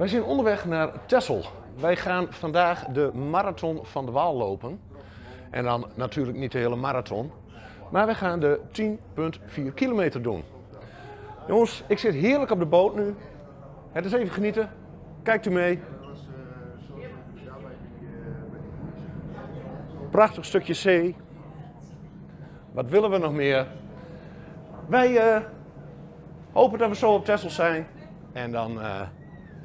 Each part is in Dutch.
Wij zijn onderweg naar Texel. Wij gaan vandaag de marathon van de Waal lopen. En dan natuurlijk niet de hele marathon. Maar we gaan de 10,4 kilometer doen. Jongens, ik zit heerlijk op de boot nu. Het is even genieten. Kijkt u mee. Prachtig stukje zee. Wat willen we nog meer? Wij eh, hopen dat we zo op Texel zijn. En dan eh,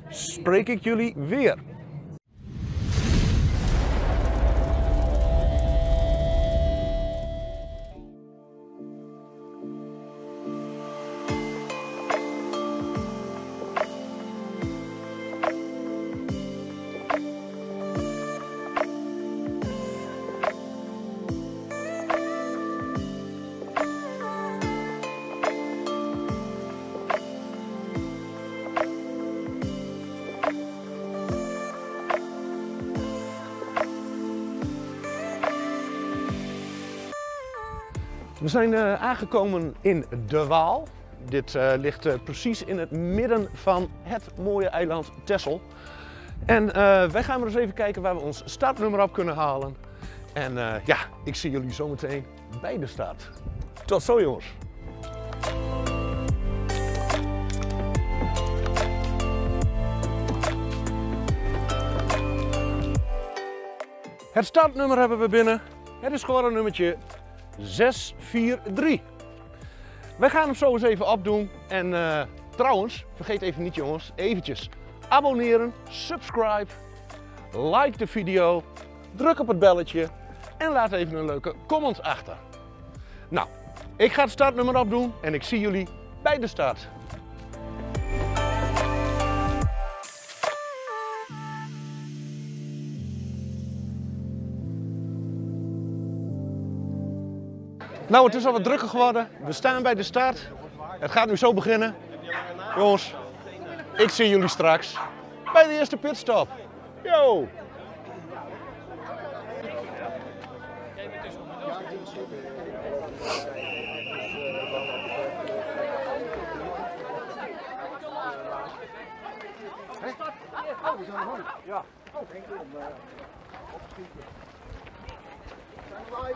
spreek ik jullie weer. Zijn eh, aangekomen in De Waal. Dit eh, ligt eh, precies in het midden van het mooie eiland Texel. En wij gaan maar eens even kijken waar we ons startnummer op kunnen halen. En ja, ik zie jullie zometeen bij de start. Tot zo jongens! Het startnummer hebben we binnen. Het is gewoon een nummertje 643. Wij gaan hem zo eens even opdoen. En uh, trouwens, vergeet even niet jongens, eventjes abonneren, subscribe, like de video, druk op het belletje en laat even een leuke comment achter. Nou, ik ga het startnummer opdoen en ik zie jullie bij de start. Nou, het is al wat drukker geworden. We staan bij de start. Het gaat nu zo beginnen. Jongens, ik zie jullie straks bij de eerste pitstop. Yo! Ja. Oh,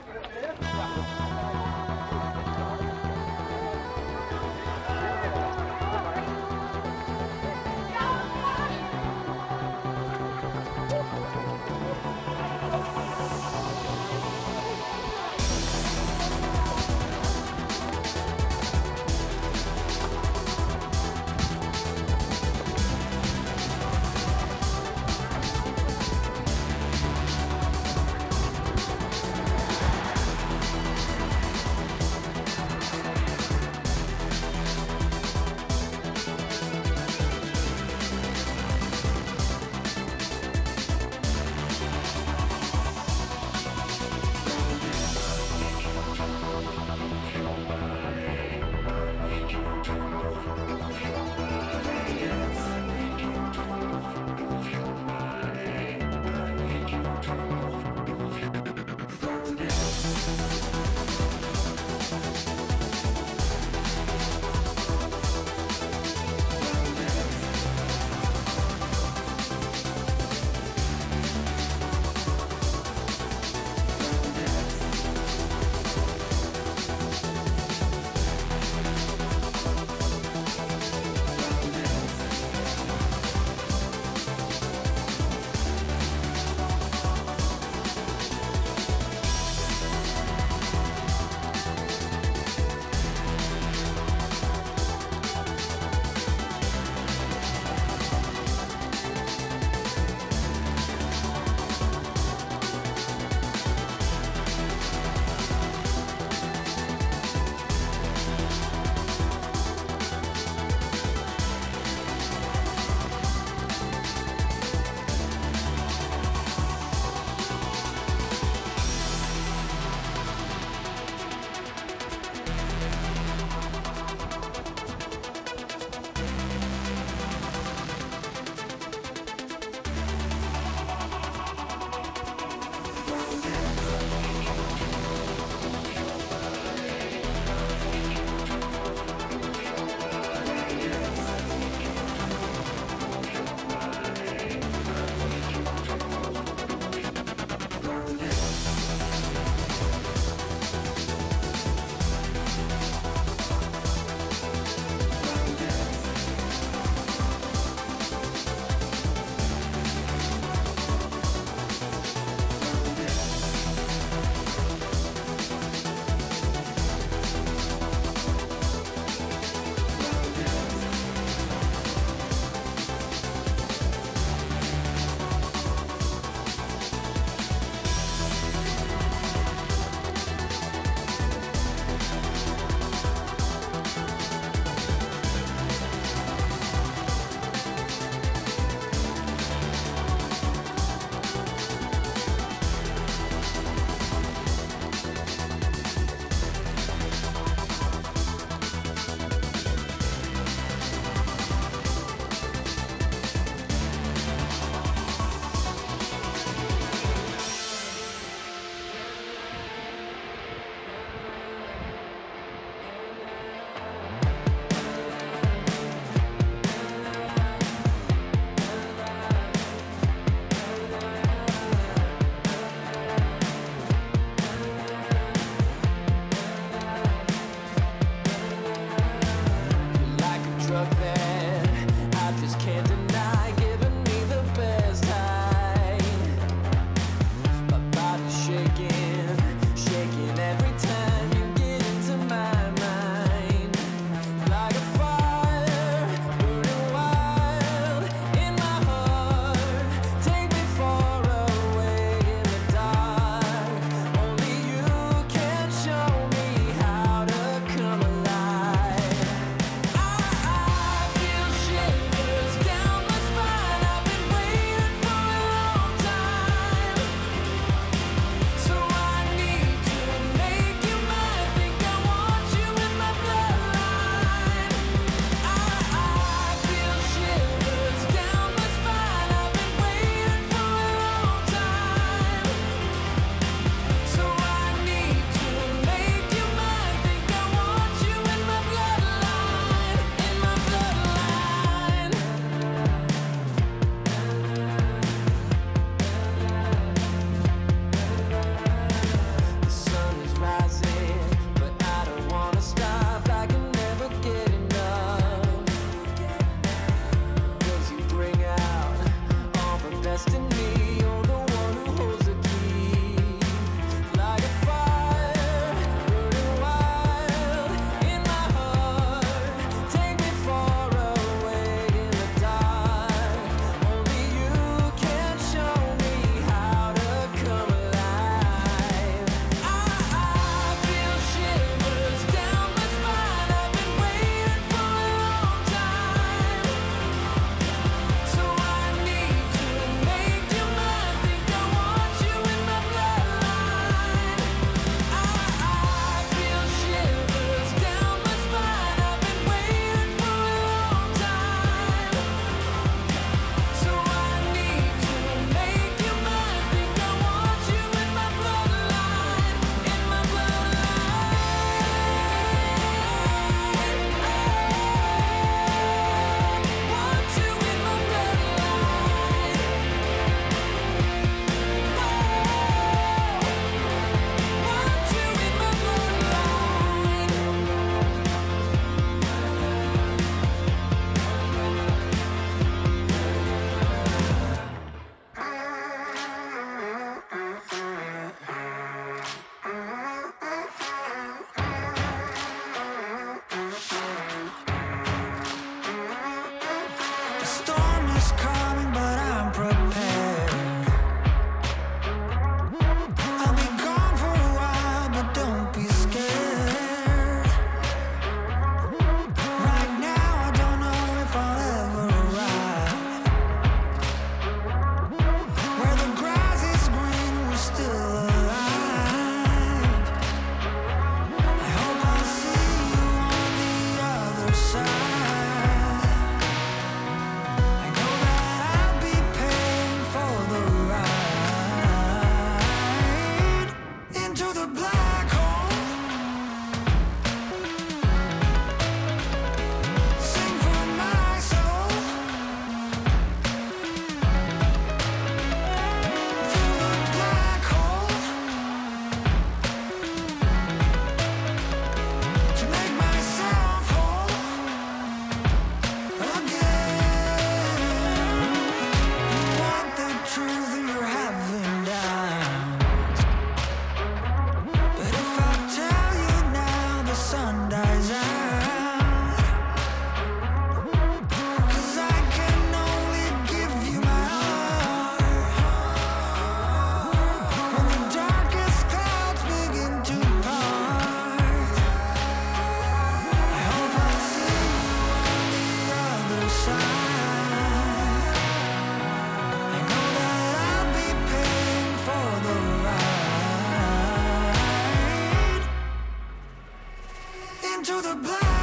the black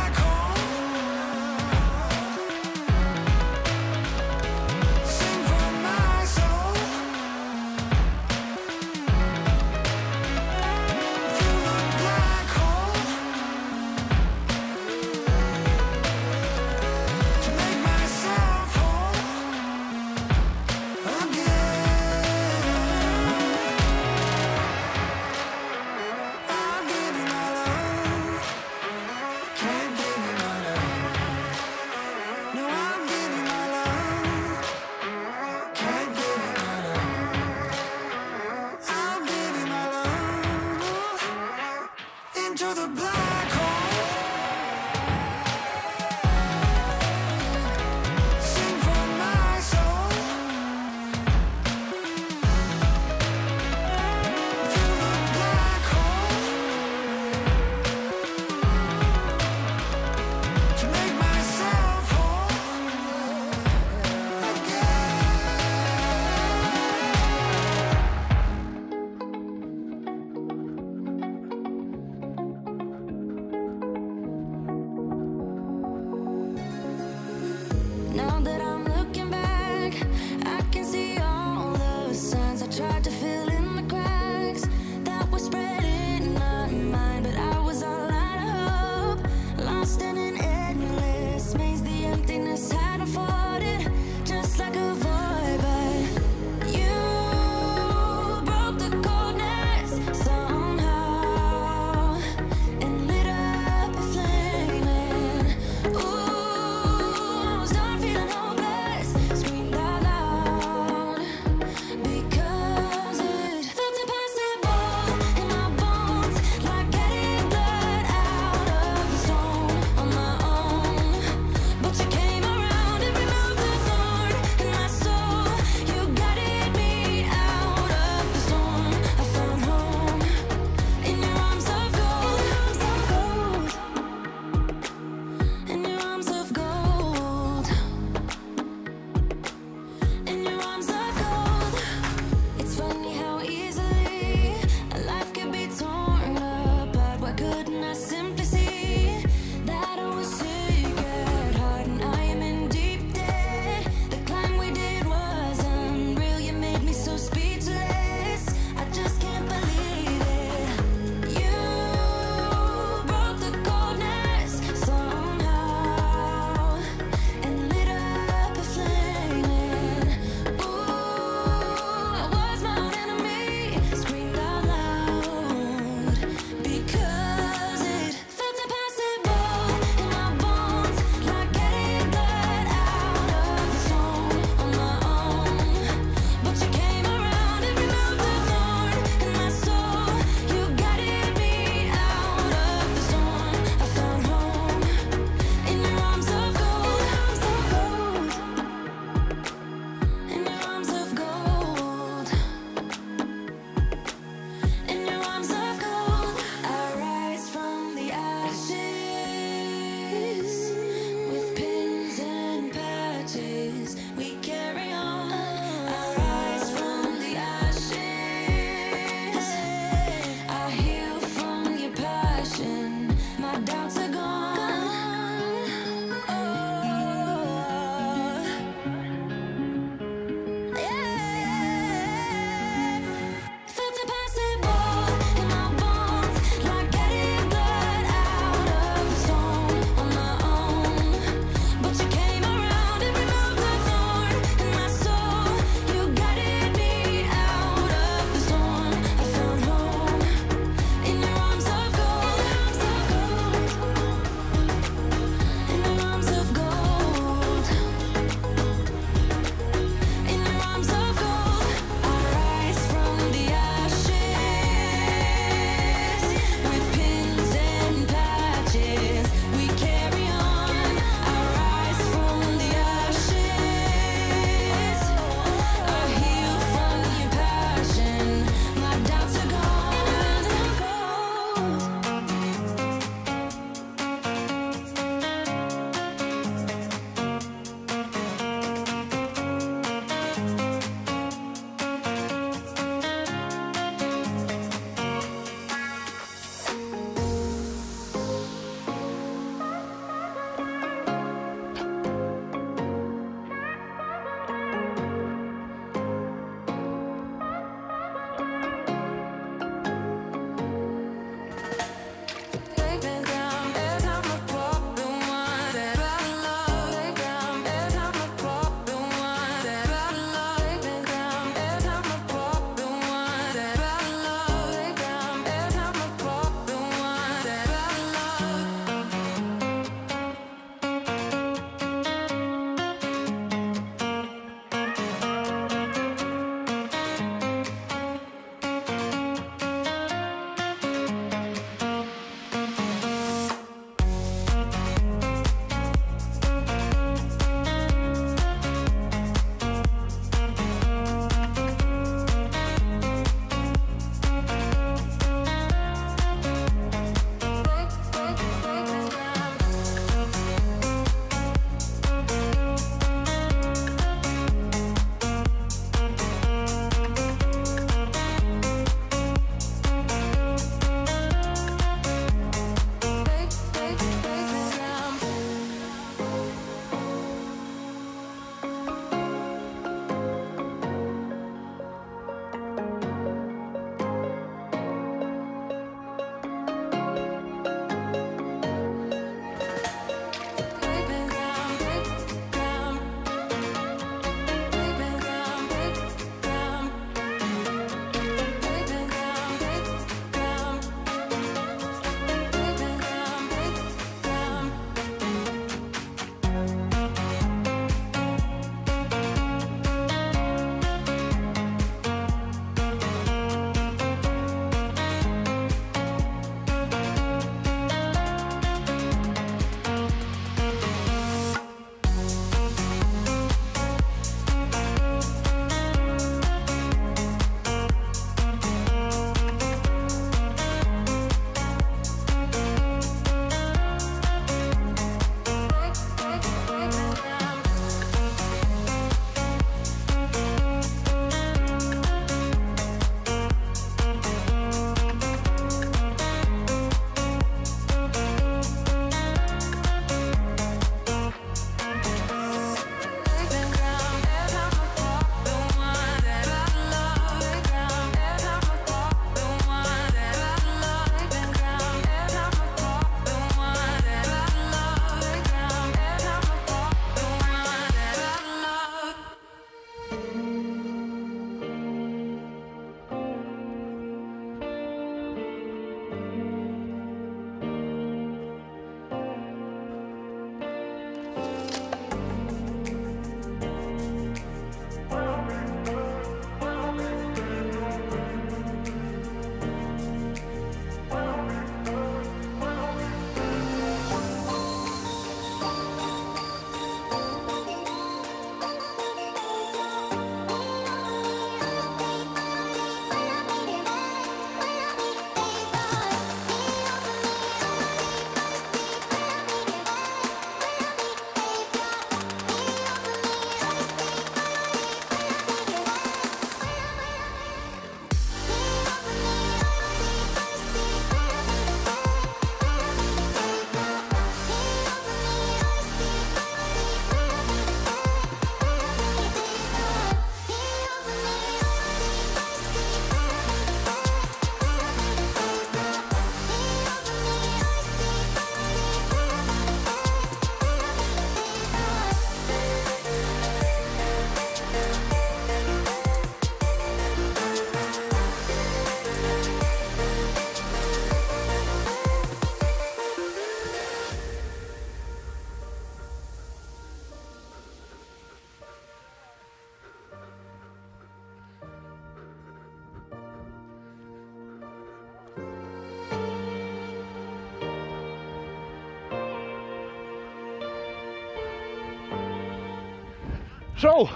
Zo,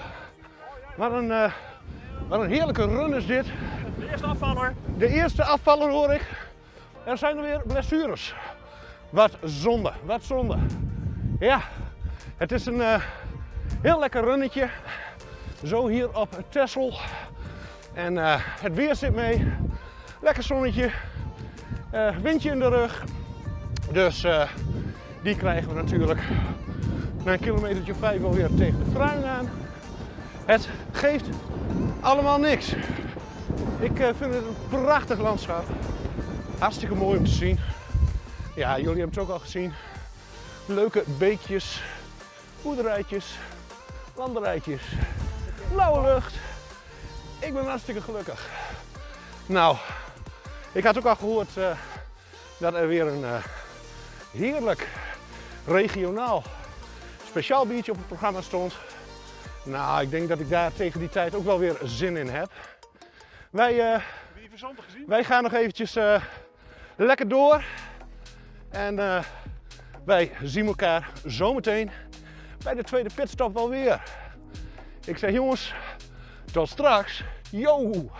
wat een, eh, wat een heerlijke run is dit. De eerste afvaller. De eerste afvaller hoor ik. Er zijn er weer blessures. Wat zonde, wat zonde. Ja, het is een eh, heel lekker runnetje. Zo hier op Texel. En eh, het weer zit mee. Lekker zonnetje. Windje in de rug. Dus die krijgen we natuurlijk na een kilometertje of vijf alweer tegen de fruin aan. Het geeft allemaal niks. Ik eh, vind het een prachtig landschap. Hartstikke mooi om te zien. Ja, jullie hebben het ook al gezien. Leuke beekjes, boerderijtjes, landerijtjes, blauwe lucht. Ik ben hartstikke gelukkig. Nou, ik had ook al gehoord eh, dat er weer een eh, heerlijk regionaal speciaal biertje op het programma stond. Nou, ik denk dat ik daar tegen die tijd ook wel weer zin in heb. Wij, verzanten gezien? wij gaan nog eventjes eh, lekker door. En eh, wij zien elkaar zometeen bij de tweede pitstop wel weer. Ik zeg jongens, tot straks. Yo!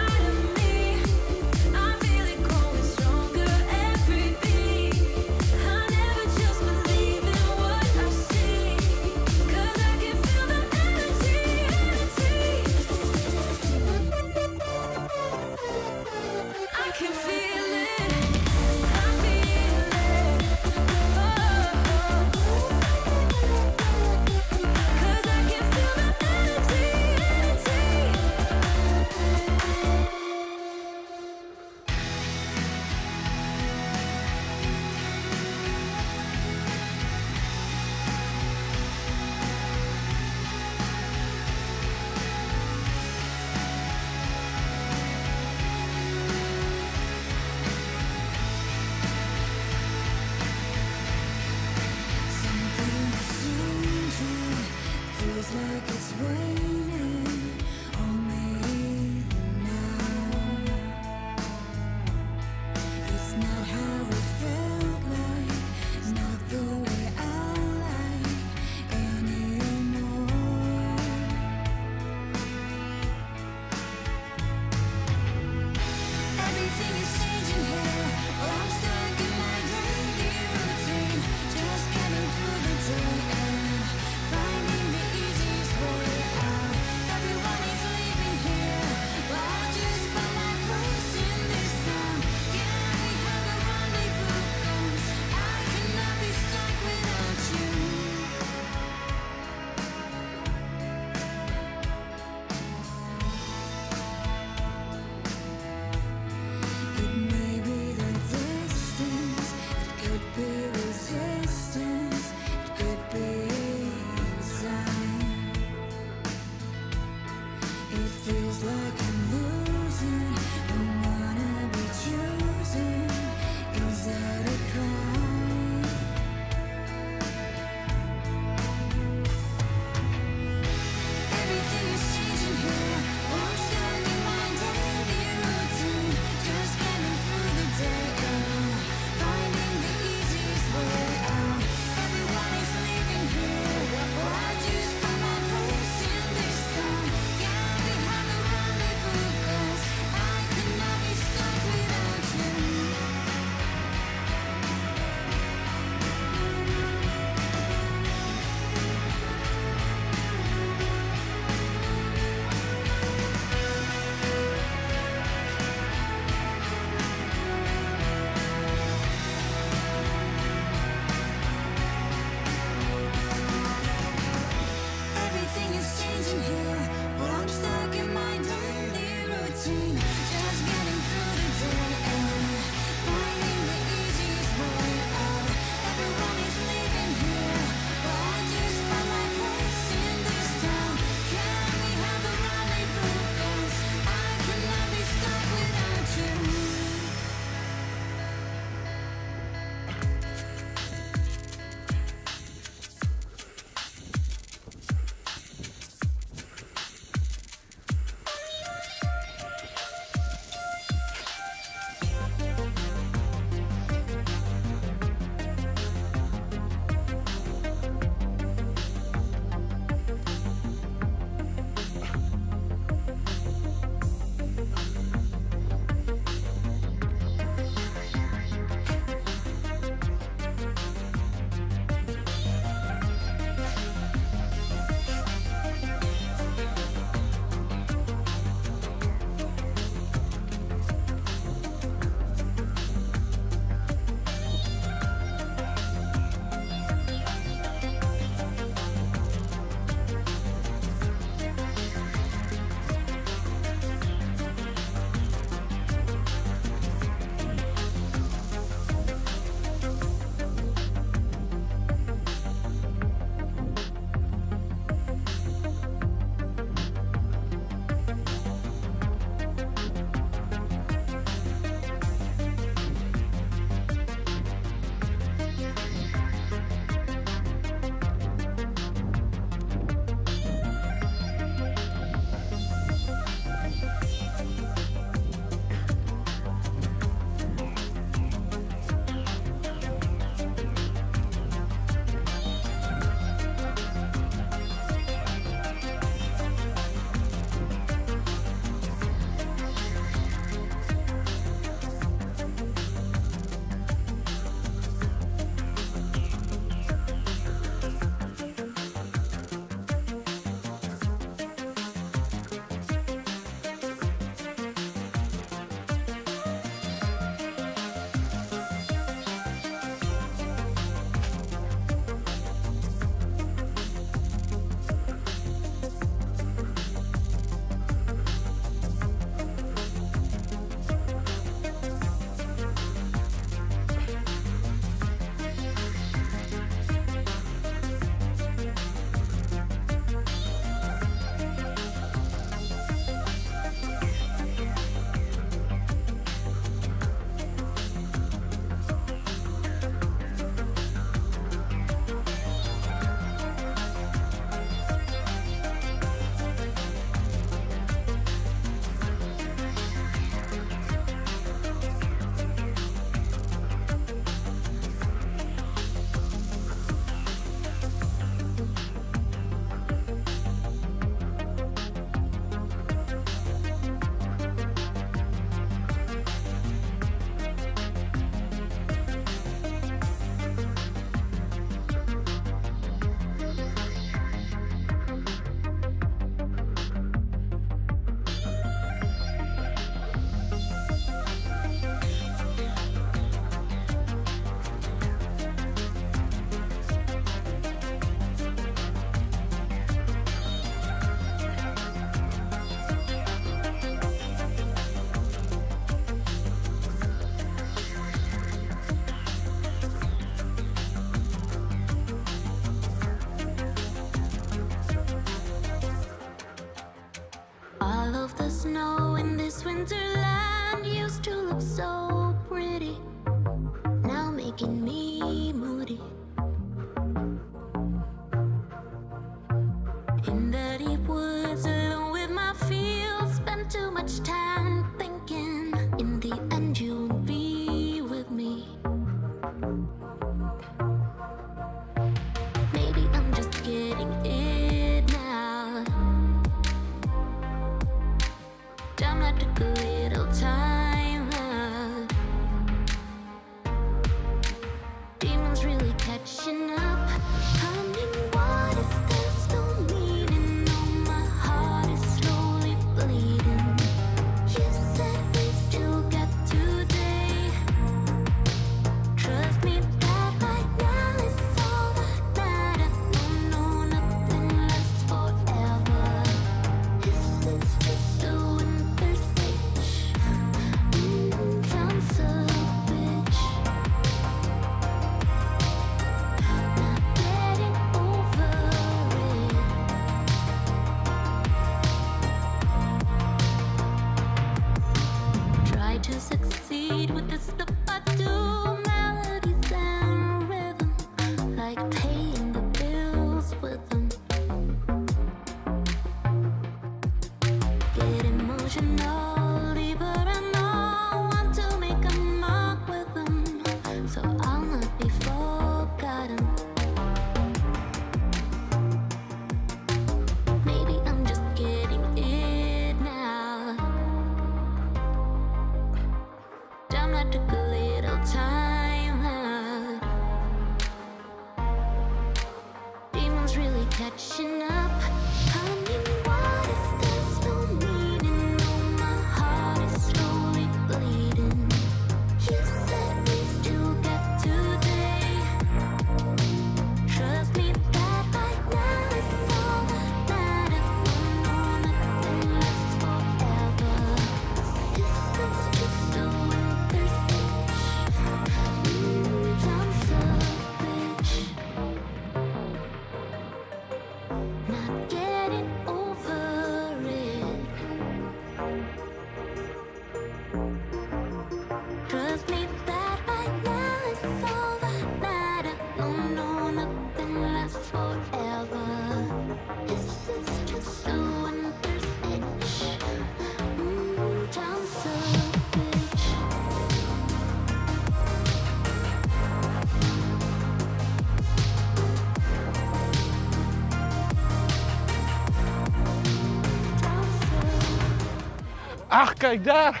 Ach, kijk daar.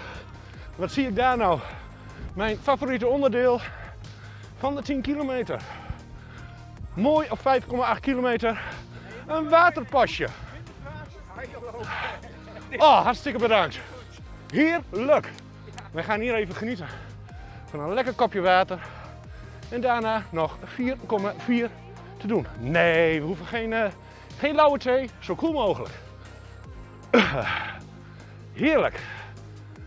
Wat zie ik daar nou? Mijn favoriete onderdeel van de 10 kilometer. Mooi op 5,8 kilometer. Een waterpasje. Oh, hartstikke bedankt. Heerlijk. We gaan hier even genieten van een lekker kopje water. En daarna nog 4,4 te doen. Nee, we hoeven geen, eh, geen lauwe thee. Zo koel mogelijk. Heerlijk.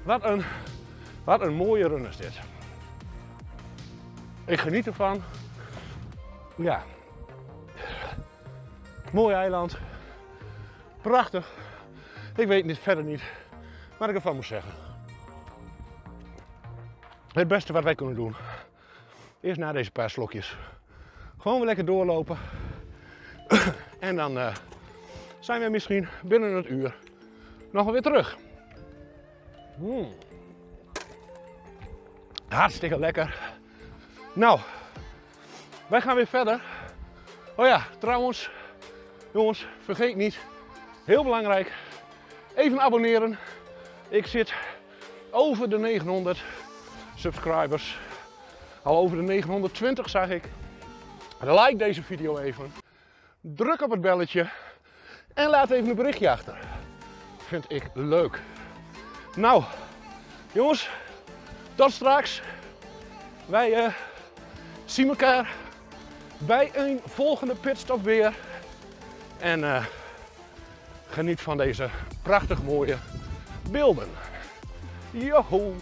Wat een, wat een mooie run is dit. Ik geniet ervan. Ja. Mooi eiland. Prachtig. Ik weet niet, verder niet wat ik ervan moet zeggen. Het beste wat wij kunnen doen is na deze paar slokjes gewoon weer lekker doorlopen. en dan eh, zijn we misschien binnen het uur nog wel weer terug. Mm. Hartstikke lekker. Nou, wij gaan weer verder. Oh ja, trouwens, jongens, vergeet niet, heel belangrijk, even abonneren. Ik zit over de 900 subscribers. Al over de 920 zag ik. Like deze video even. Druk op het belletje. En laat even een berichtje achter. Vind ik leuk. Nou, jongens, tot straks. Wij eh, zien elkaar bij een volgende pitstop weer. En eh, geniet van deze prachtig mooie beelden. Joho!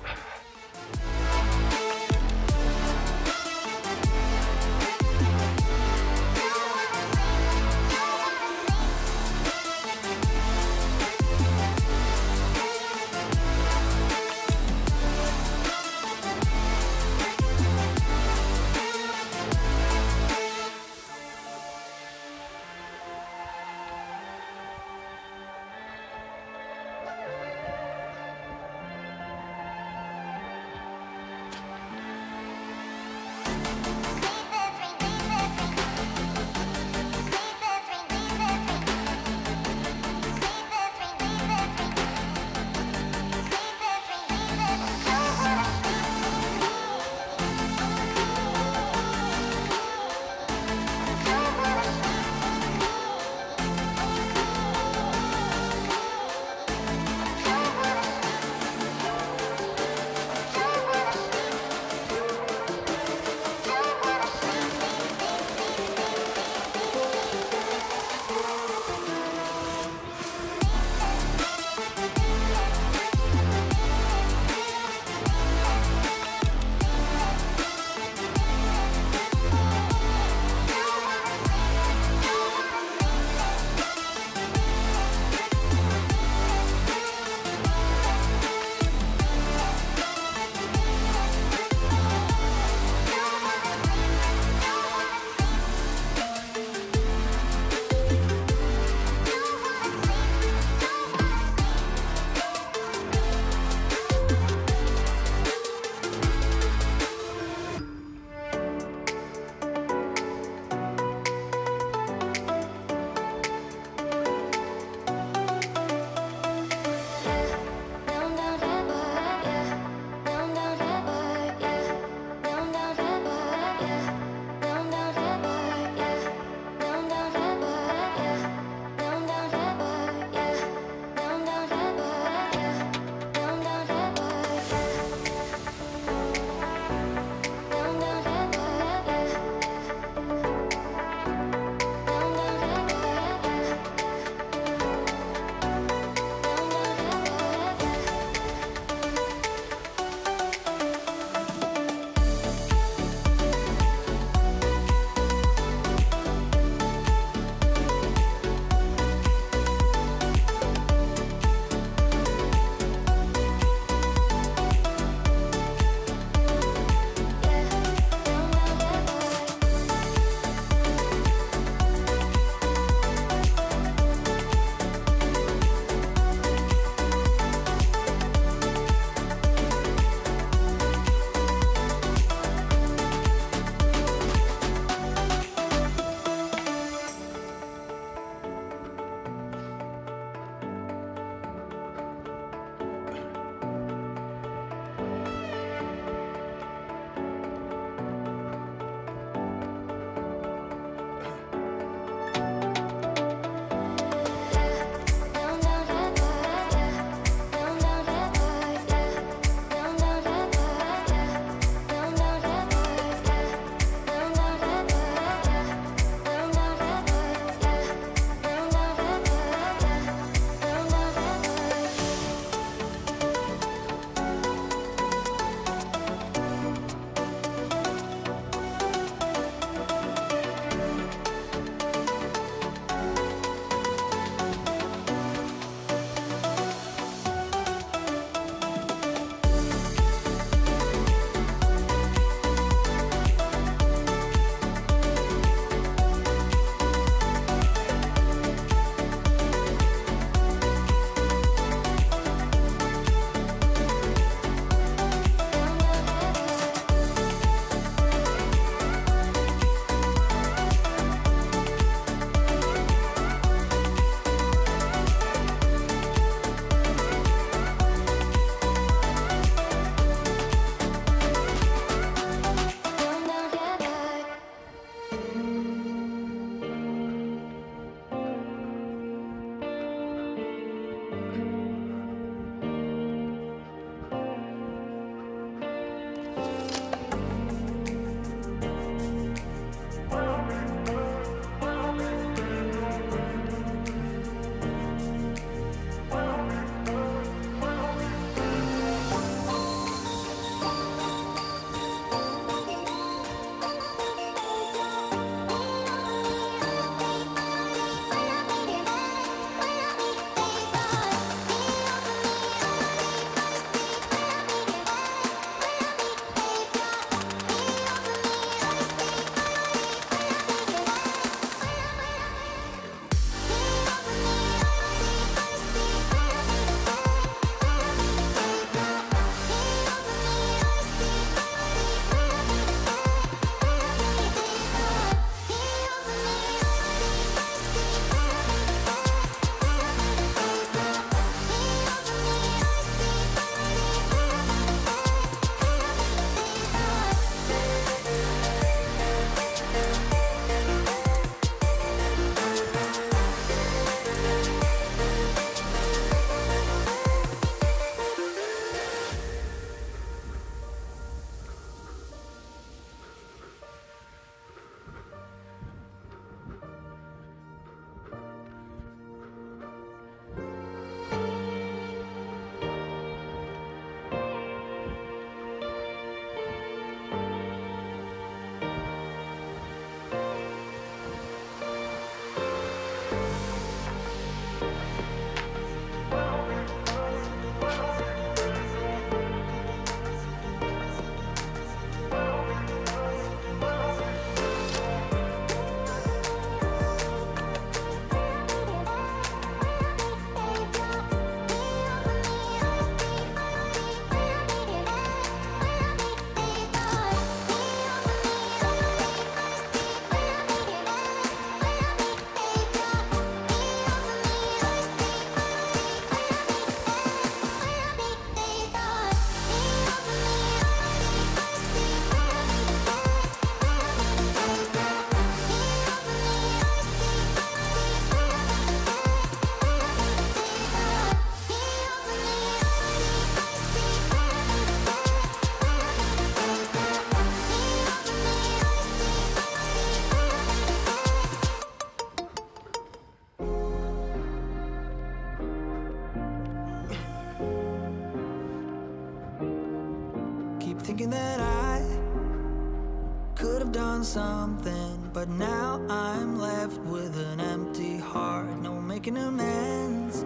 Something, but now I'm left with an empty heart. No making amends,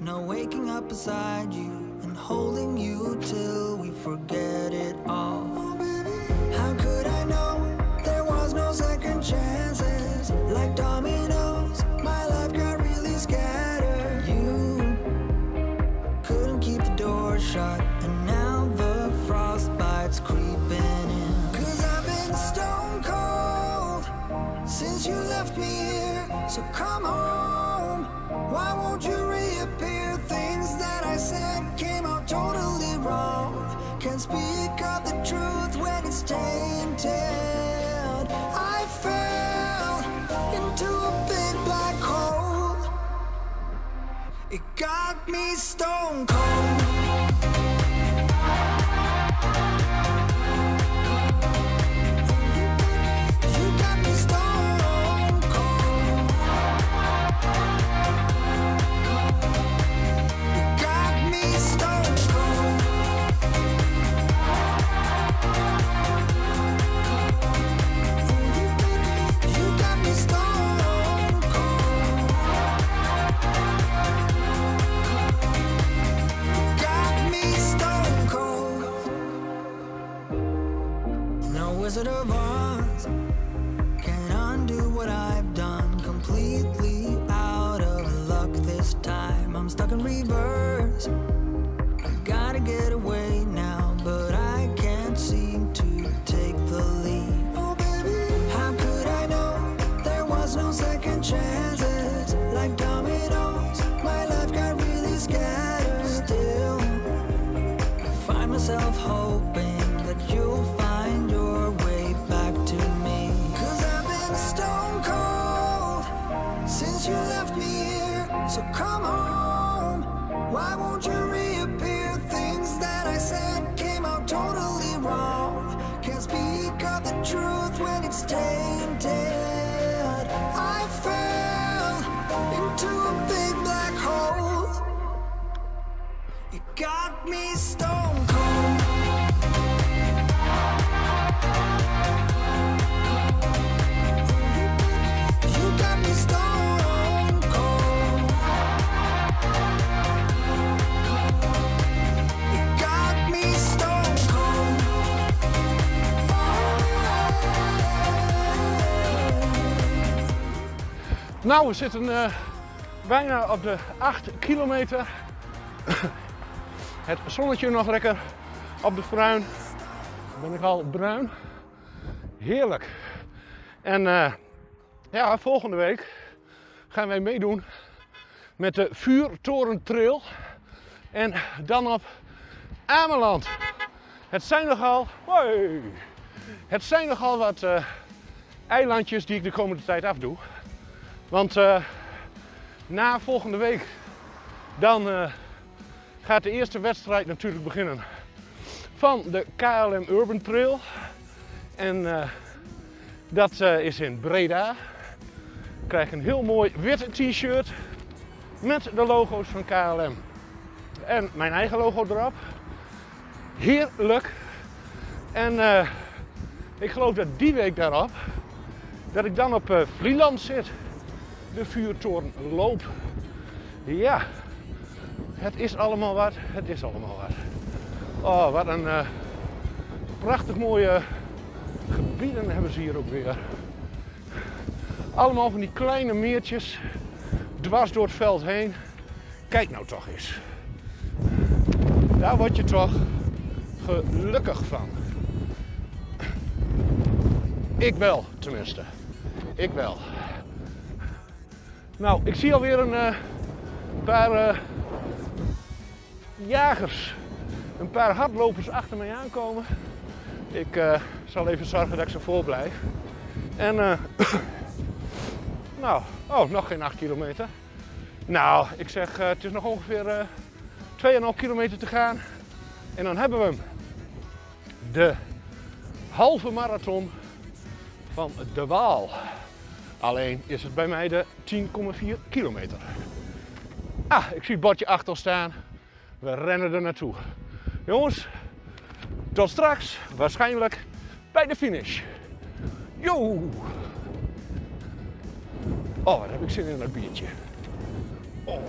no waking up beside you and holding you till we forget it all. myself hope. Nou, we zitten eh, bijna op de 8 kilometer. Het zonnetje nog lekker op de fruin. Ben ik al bruin. Heerlijk. En eh, ja, volgende week gaan wij meedoen met de Vuurtoren Trail. En dan op Ameland. Het zijn nogal, het zijn nogal wat eh, eilandjes die ik de komende tijd afdoe. Want eh, na volgende week dan eh, gaat de eerste wedstrijd natuurlijk beginnen van de KLM Urban Trail. En eh, dat is in Breda. Ik krijg een heel mooi wit t-shirt met de logo's van KLM. En mijn eigen logo erop. Heerlijk. En ik geloof dat die week daarop, dat ik dan op Vlieland zit. De vuurtoren loop. Ja, het is allemaal wat. Het is allemaal wat. Oh, wat een eh, prachtig mooie gebieden hebben ze hier ook weer. Allemaal van die kleine meertjes dwars door het veld heen. Kijk nou toch eens. Daar word je toch gelukkig van. Ik wel, tenminste. Ik wel. Nou, ik zie alweer een eh, paar eh, jagers, een paar hardlopers achter mij aankomen. Ik eh, zal even zorgen dat ik ze voor blijf. En, nou, oh, nog geen 8 kilometer. Nou, ik zeg, het is nog ongeveer eh 2,5 kilometer te gaan. En dan hebben we hem. De halve marathon van de Waal. Alleen is het bij mij de 10,4 kilometer. Ah, ik zie het bordje achter staan. We rennen er naartoe. Jongens, Tot straks, waarschijnlijk bij de finish. Yo! Oh, wat heb ik zin in dat biertje. Oh.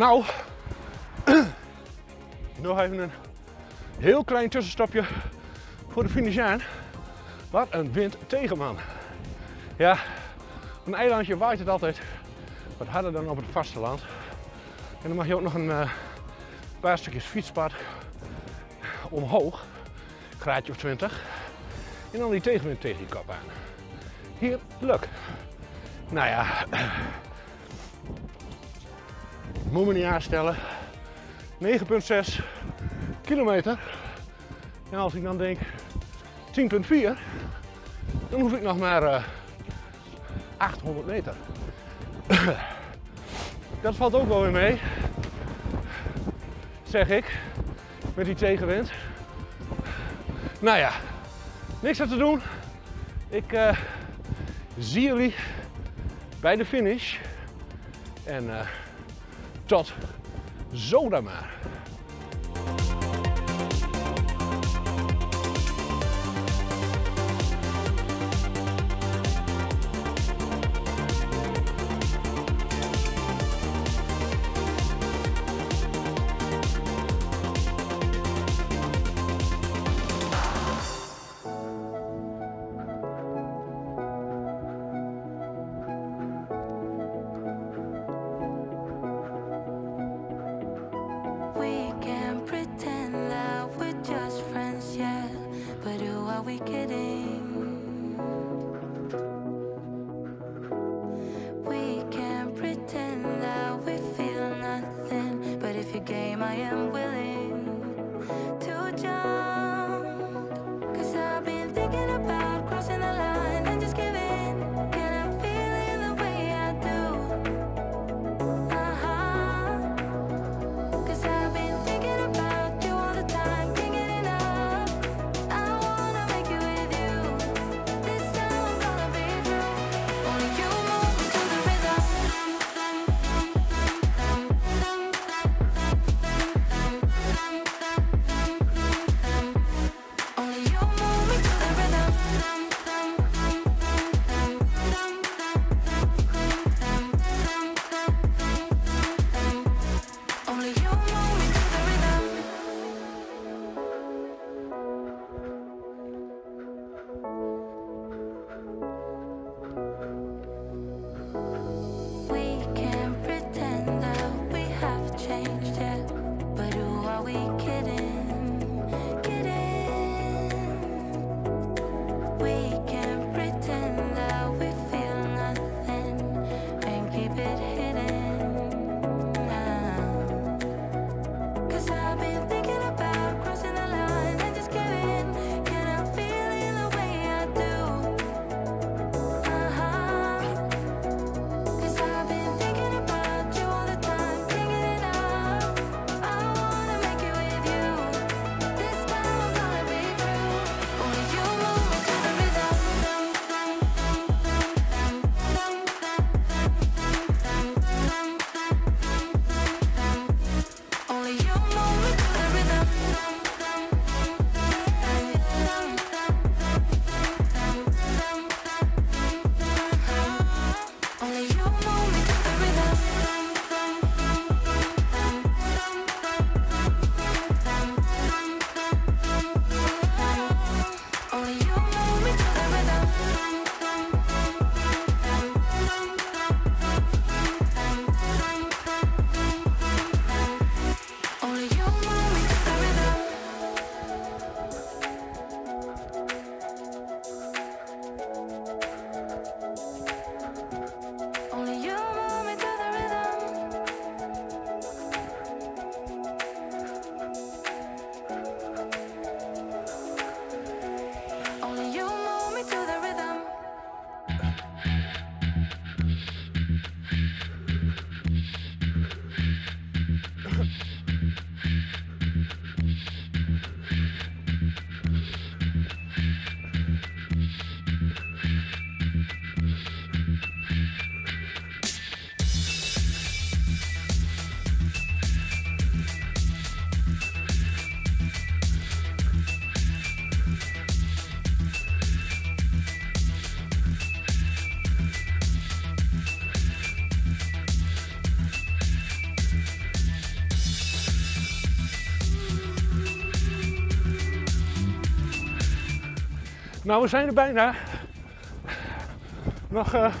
Nou, nog even een heel klein tussenstapje voor de finish aan. Wat een wind tegen, man. Ja, een eilandje waait het altijd wat harder dan op het vasteland. En dan mag je ook nog een eh, paar stukjes fietspad omhoog, graadje of 20. En dan die tegenwind tegen je kap aan. Heerlijk. Nou ja, Moet me niet aanstellen. 9,6 kilometer. En als ik dan denk 10,4, dan hoef ik nog maar eh, uh, 800 meter. Dat valt ook wel weer mee, zeg ik, met die tegenwind. Nou ja, niks aan te doen. Ik eh, zie jullie bij de finish. En eh, tot maar Nou, we zijn er bijna. Nog eh,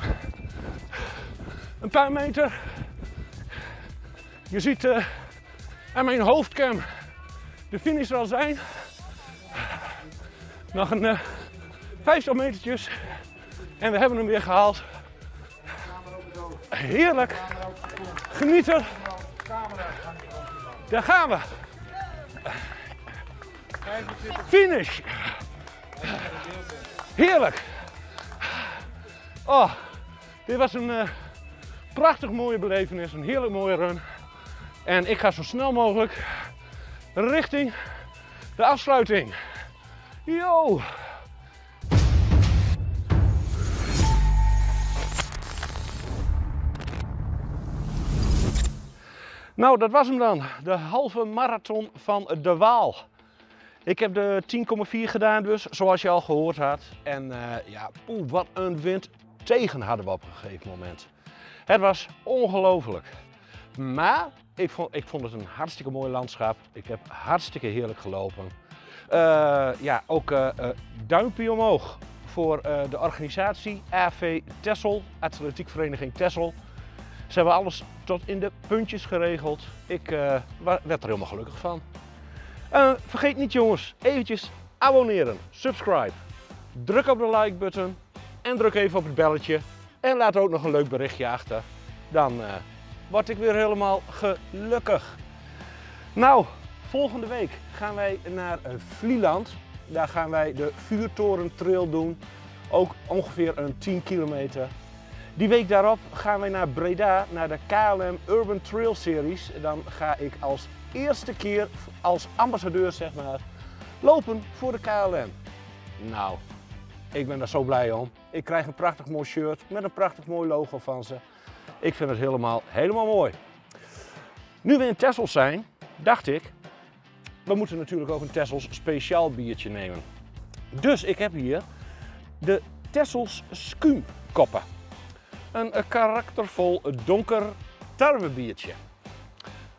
een paar meter. Je ziet eh, aan mijn hoofdcam de finish er al zijn. Nog een eh 50 metertjes. En we hebben hem weer gehaald. Heerlijk. Genieten. Daar gaan we. Finish. Heerlijk. Oh, dit was een eh, prachtig mooie belevenis, een heerlijk mooie run. En ik ga zo snel mogelijk richting de afsluiting. Yo! Nou, dat was hem dan. De halve marathon van de Waal. Ik heb de 10,4 gedaan dus, zoals je al gehoord had. En eh, ja, poeh, wat een wind tegen hadden we op een gegeven moment. Het was ongelooflijk. Maar ik vond, ik vond het een hartstikke mooi landschap. Ik heb hartstikke heerlijk gelopen. Eh, ja, ook eh, duimpje omhoog voor de organisatie AV Tessel, Atletiekvereniging Tessel. Ze hebben alles tot in de puntjes geregeld. Ik werd er helemaal gelukkig van. Eh, vergeet niet jongens, eventjes abonneren, subscribe. Druk op de like button en druk even op het belletje. En laat ook nog een leuk berichtje achter. Dan eh, word ik weer helemaal gelukkig. Nou, volgende week gaan wij naar eh, Vlieland. Daar gaan wij de Vuurtoren Trail doen. Ook ongeveer een 10 kilometer. Die week daarop gaan wij naar Breda, naar de KLM Urban Trail Series. Dan ga ik als eerste keer als ambassadeur, zeg maar, lopen voor de KLM. Nou, ik ben daar zo blij om. Ik krijg een prachtig mooi shirt met een prachtig mooi logo van ze. Ik vind het helemaal, helemaal mooi. Nu we in Tessels zijn, dacht ik, we moeten natuurlijk ook een Tessels speciaal biertje nemen. Dus ik heb hier de Tessels Skuumkoppen. Een karaktervol donker tarwebiertje.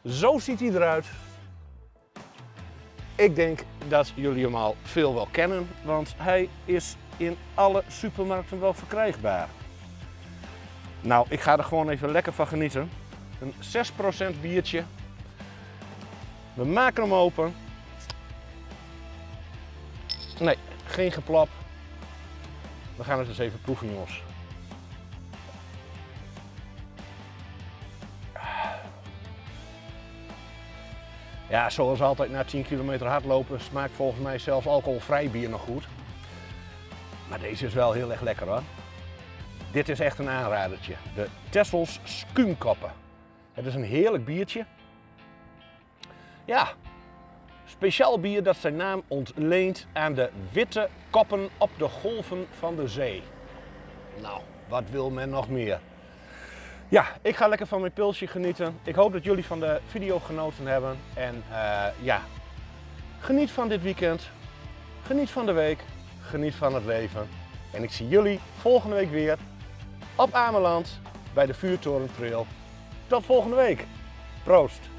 Zo ziet hij eruit. Ik denk dat jullie hem al veel wel kennen, want hij is in alle supermarkten wel verkrijgbaar. Nou, ik ga er gewoon even lekker van genieten. Een 6% biertje. We maken hem open. Nee, geen geplap. We gaan het eens even proeven, jongens. Ja, zoals altijd na 10 kilometer hardlopen smaakt volgens mij zelfs alcoholvrij bier nog goed. Maar deze is wel heel erg lekker hoor. Dit is echt een aanradertje. De Tessels Skuumkoppen. Het is een heerlijk biertje. Ja, speciaal bier dat zijn naam ontleent aan de witte koppen op de golven van de zee. Nou, wat wil men nog meer? Ja, ik ga lekker van mijn pilsje genieten. Ik hoop dat jullie van de video genoten hebben. En eh, ja, geniet van dit weekend. Geniet van de week. Geniet van het leven. En ik zie jullie volgende week weer op Ameland bij de Vuurtoren Trail. Tot volgende week. Proost.